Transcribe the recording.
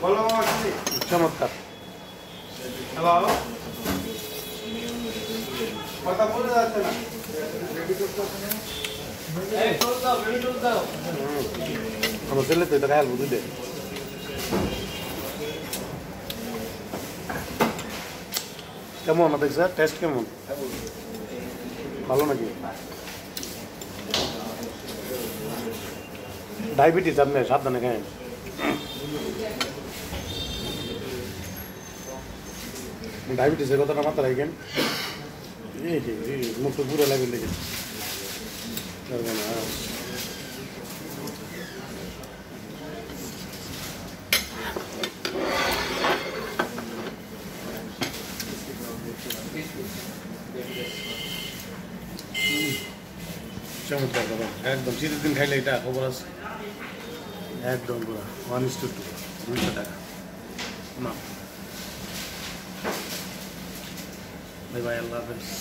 বলো মামা শুনি চমৎকার হ্যালো কথা বলে যাচ্ছে না আমার ছেলে তো এটা খায়াল বুঝলি কেমন দেখছে টেস্ট কেমন ভালো নাকি ডায়াবেটিস আপনি সাবধানে খেয়ে ডায়াবেটিসের কথাটা মাথা রাখেন। এই মুখ পুরো লাগেন দেখেন। চমৎকার বাবা একদম শীতের দিন খাইলে এটা খবর আছে একদম পুরো ওয়ান ইস টু টু দুইশো টাকা না বাই বাই আল্লাহ হাফেজ